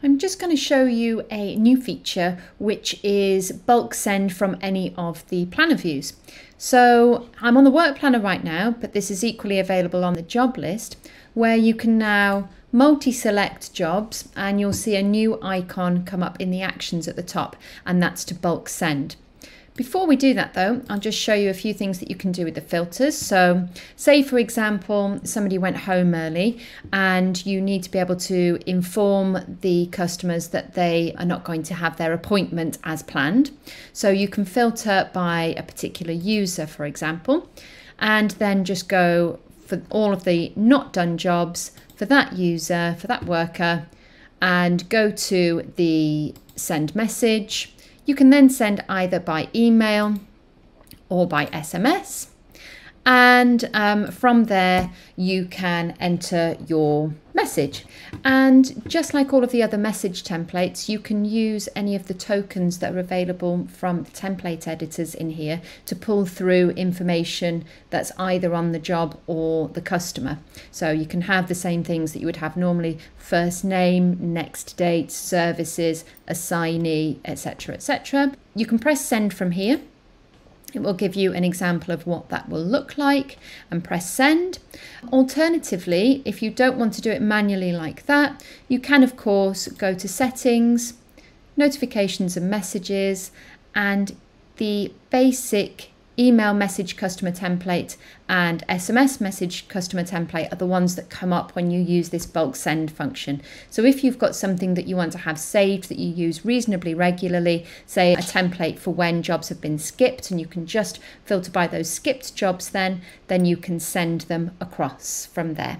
I'm just going to show you a new feature which is bulk send from any of the planner views. So I'm on the work planner right now, but this is equally available on the job list where you can now multi-select jobs and you'll see a new icon come up in the actions at the top and that's to bulk send. Before we do that though, I'll just show you a few things that you can do with the filters. So say for example, somebody went home early and you need to be able to inform the customers that they are not going to have their appointment as planned. So you can filter by a particular user, for example, and then just go for all of the not done jobs for that user, for that worker, and go to the send message you can then send either by email or by SMS. And um, from there, you can enter your message. And just like all of the other message templates, you can use any of the tokens that are available from the template editors in here to pull through information that's either on the job or the customer. So you can have the same things that you would have normally first name, next date, services, assignee, etc. etc. You can press send from here it will give you an example of what that will look like and press send. Alternatively, if you don't want to do it manually like that, you can of course go to settings, notifications and messages and the basic email message customer template and SMS message customer template are the ones that come up when you use this bulk send function. So if you've got something that you want to have saved that you use reasonably regularly, say a template for when jobs have been skipped and you can just filter by those skipped jobs then, then you can send them across from there.